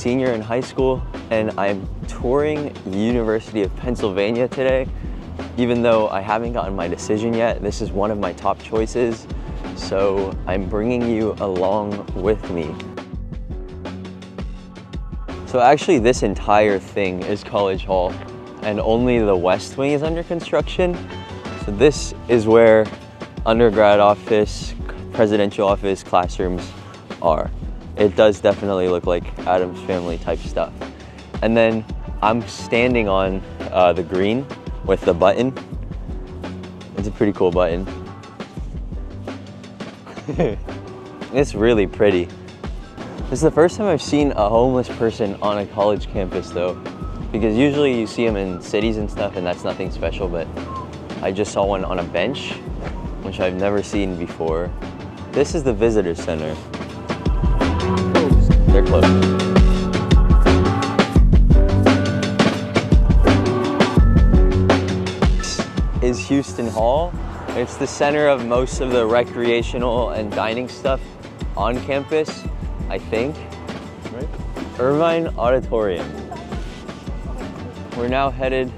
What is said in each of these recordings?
senior in high school and I'm touring University of Pennsylvania today. Even though I haven't gotten my decision yet, this is one of my top choices. So I'm bringing you along with me. So actually this entire thing is College Hall and only the West Wing is under construction. So this is where undergrad office, presidential office, classrooms are. It does definitely look like Addams Family type stuff. And then I'm standing on uh, the green with the button. It's a pretty cool button. it's really pretty. This is the first time I've seen a homeless person on a college campus though, because usually you see them in cities and stuff and that's nothing special, but I just saw one on a bench, which I've never seen before. This is the visitor center. They're closed. is Houston Hall. It's the center of most of the recreational and dining stuff on campus, I think. Right? Irvine Auditorium. We're now headed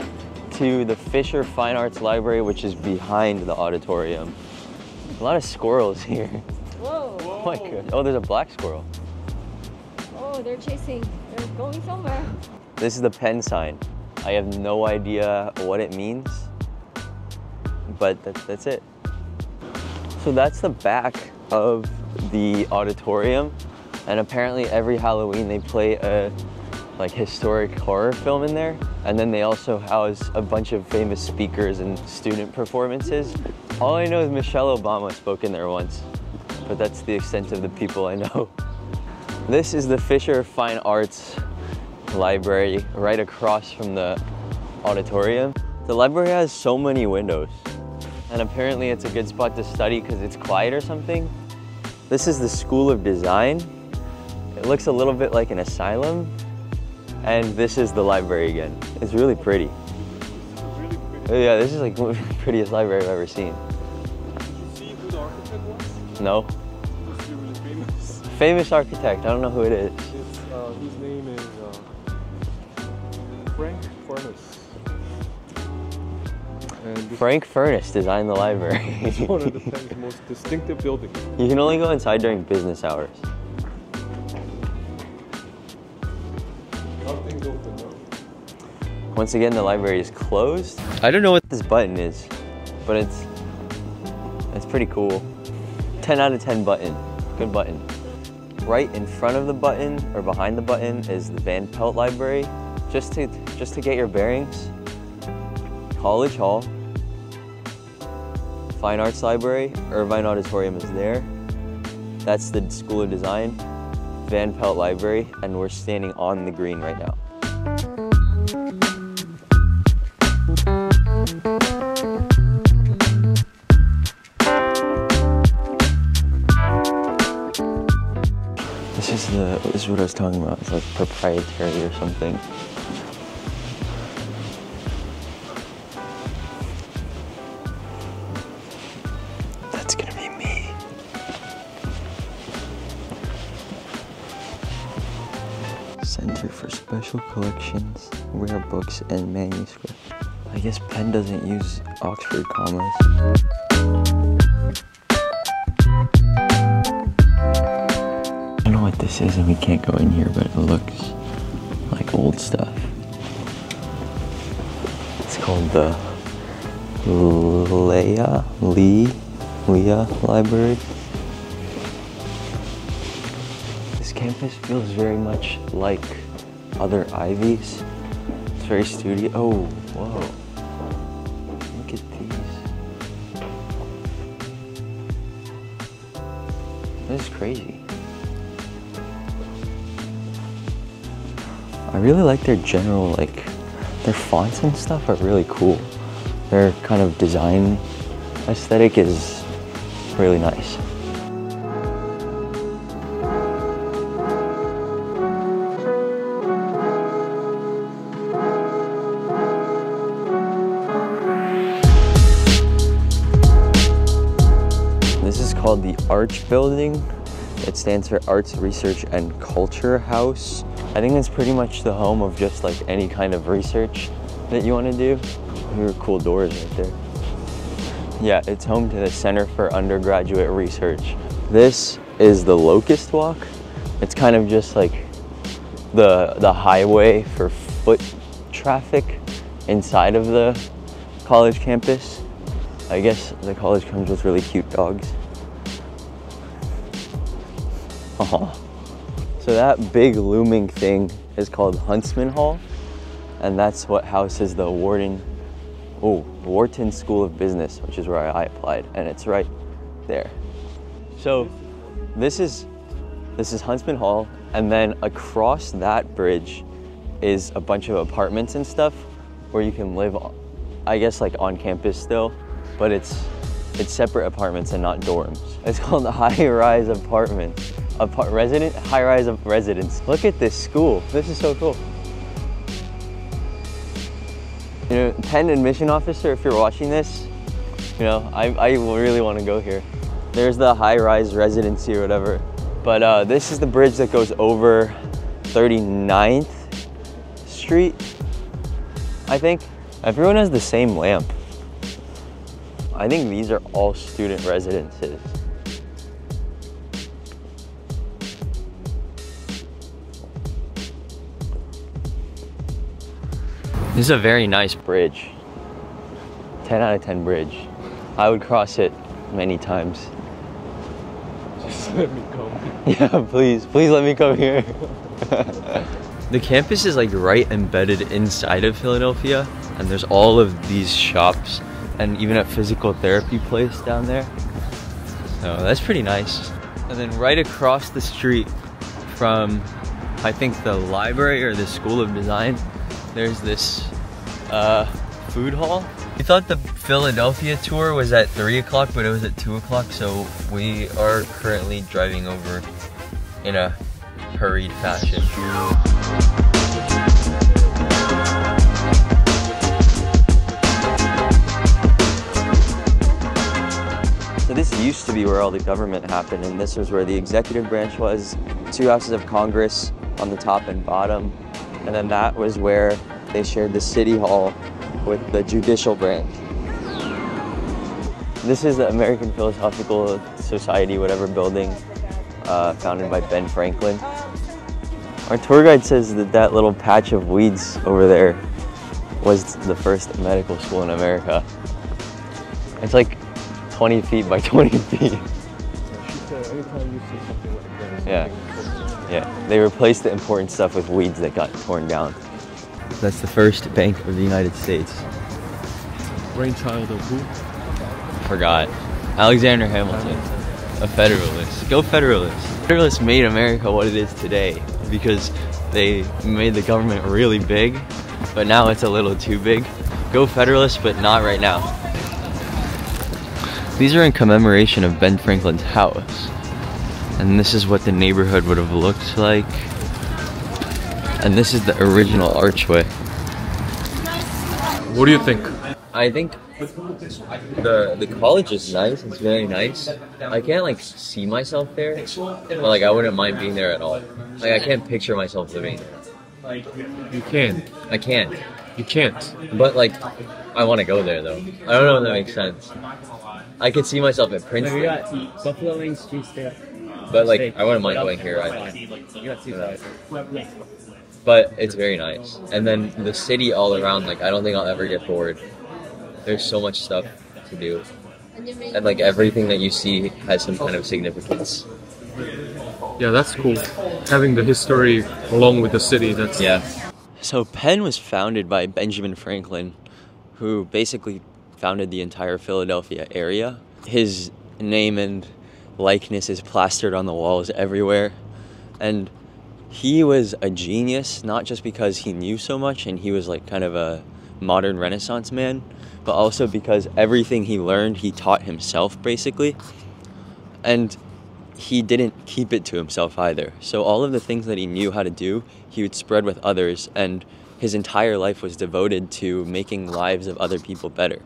to the Fisher Fine Arts Library, which is behind the auditorium. A lot of squirrels here. Oh my god. Oh, there's a black squirrel. Oh, they're chasing. They're going somewhere. This is the Penn sign. I have no idea what it means but that, that's it. So that's the back of the auditorium. And apparently every Halloween they play a like historic horror film in there. And then they also house a bunch of famous speakers and student performances. All I know is Michelle Obama spoke in there once, but that's the extent of the people I know. This is the Fisher Fine Arts Library right across from the auditorium. The library has so many windows and apparently it's a good spot to study because it's quiet or something. This is the School of Design. It looks a little bit like an asylum. And this is the library again. It's really pretty. Really pretty. Yeah, this is like the prettiest library I've ever seen. Did you see who the architect was? No? He's really famous. Famous architect, I don't know who it is. It's, uh, his name is uh, Frank Furness. And Frank Furness designed the library. is one of the Penn's most distinctive buildings. you can only go inside during business hours. Nothing's open now. Once again, the library is closed. I don't know what this button is, but it's it's pretty cool. 10 out of 10 button. Good button. Right in front of the button or behind the button is the Van Pelt Library. Just to just to get your bearings. College Hall, Fine Arts Library, Irvine Auditorium is there. That's the School of Design, Van Pelt Library, and we're standing on the green right now. Is what I was talking about. It's like proprietary or something. That's gonna be me. Center for Special Collections, Rare Books, and Manuscripts. I guess Penn doesn't use Oxford commas. This is and we can't go in here, but it looks like old stuff. It's called the Leah Lee Leah Library. This campus feels very much like other Ivies. It's very studio. Oh, whoa. Look at these. This is crazy. I really like their general, like, their fonts and stuff are really cool. Their kind of design aesthetic is really nice. This is called the Arch Building. It stands for Arts Research and Culture House. I think it's pretty much the home of just like any kind of research that you want to do. Here are cool doors right there. Yeah, it's home to the Center for Undergraduate Research. This is the Locust Walk. It's kind of just like the the highway for foot traffic inside of the college campus. I guess the college comes with really cute dogs. Aww. So that big looming thing is called Huntsman Hall, and that's what houses the Wharton, oh, Wharton School of Business, which is where I applied, and it's right there. So this is this is Huntsman Hall, and then across that bridge is a bunch of apartments and stuff where you can live, I guess like on campus still, but it's it's separate apartments and not dorms. It's called the high-rise apartments. Apart resident, high-rise of residence. Look at this school. This is so cool. You know, Penn admission officer, if you're watching this, you know, I, I really want to go here. There's the high-rise residency or whatever. But uh, this is the bridge that goes over 39th Street, I think. Everyone has the same lamp. I think these are all student residences. This is a very nice bridge. 10 out of 10 bridge. I would cross it many times. Just let me come. Yeah, please, please let me come here. the campus is like right embedded inside of Philadelphia, and there's all of these shops and even a physical therapy place down there. So that's pretty nice. And then right across the street from, I think, the library or the School of Design, there's this uh, food hall. We thought the Philadelphia tour was at 3 o'clock, but it was at 2 o'clock, so we are currently driving over in a hurried fashion. So this used to be where all the government happened, and this was where the executive branch was, two houses of Congress on the top and bottom, and then that was where they shared the city hall with the judicial branch. This is the American Philosophical Society, whatever building, uh, founded by Ben Franklin. Our tour guide says that that little patch of weeds over there was the first medical school in America. It's like 20 feet by 20 feet. Yeah. Yeah, they replaced the important stuff with weeds that got torn down. That's the first bank of the United States. brainchild of who? Forgot. Alexander Hamilton, a Federalist. Go Federalists. Federalists made America what it is today because they made the government really big, but now it's a little too big. Go Federalists, but not right now. These are in commemoration of Ben Franklin's house. And this is what the neighborhood would have looked like. And this is the original archway. What do you think? I think the the college is nice. It's very nice. I can't like see myself there, but like I wouldn't mind being there at all. Like I can't picture myself living there. You can. I can't. You can't. But like, I want to go there though. I don't know if that makes sense. I could see myself at Princeton, We got buffalo wings, cheese steak. But like I wouldn't mind going here. either. You got two Yeah. Yeah. But it's very nice. And then the city all around. Like I don't think I'll ever get bored. There's so much stuff to do, and like everything that you see has some kind of significance. Yeah, that's cool. Having the history along with the city, that's Yeah. So Penn was founded by Benjamin Franklin, who basically founded the entire Philadelphia area. His name and likeness is plastered on the walls everywhere. And he was a genius, not just because he knew so much and he was like kind of a modern Renaissance man, but also because everything he learned, he taught himself basically. And he didn't keep it to himself either. So all of the things that he knew how to do, he would spread with others and his entire life was devoted to making lives of other people better,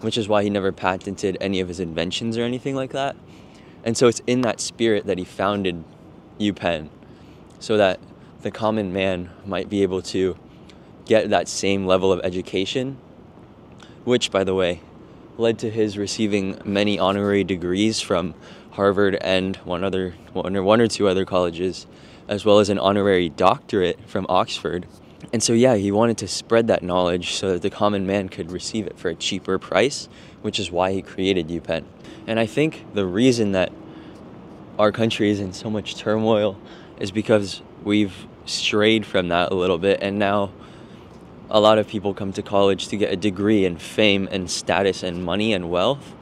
which is why he never patented any of his inventions or anything like that. And so it's in that spirit that he founded UPenn so that the common man might be able to get that same level of education, which, by the way, led to his receiving many honorary degrees from Harvard and one other one or one or two other colleges, as well as an honorary doctorate from Oxford. And so yeah, he wanted to spread that knowledge so that the common man could receive it for a cheaper price, which is why he created UPenn. And I think the reason that our country is in so much turmoil is because we've strayed from that a little bit and now a lot of people come to college to get a degree and fame and status and money and wealth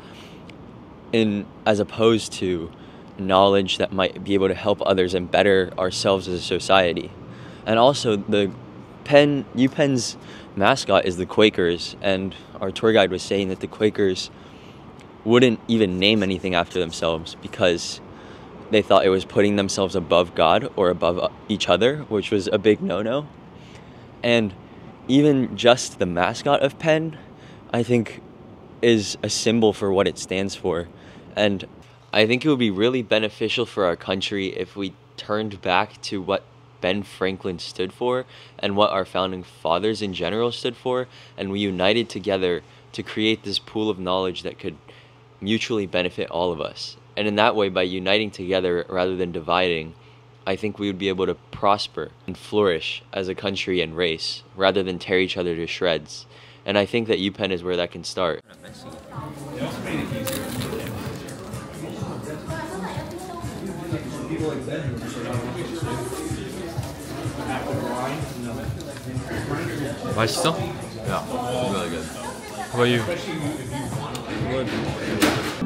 in as opposed to knowledge that might be able to help others and better ourselves as a society. And also the Penn UPenn's mascot is the Quakers and our tour guide was saying that the Quakers wouldn't even name anything after themselves because they thought it was putting themselves above God or above uh, each other, which was a big no-no. And even just the mascot of Penn, I think is a symbol for what it stands for. And I think it would be really beneficial for our country if we turned back to what Ben Franklin stood for and what our founding fathers in general stood for, and we united together to create this pool of knowledge that could mutually benefit all of us. And in that way, by uniting together rather than dividing, I think we would be able to prosper and flourish as a country and race rather than tear each other to shreds. And I think that UPenn is where that can start. 맛있어? Yeah, really good. How about you? Good.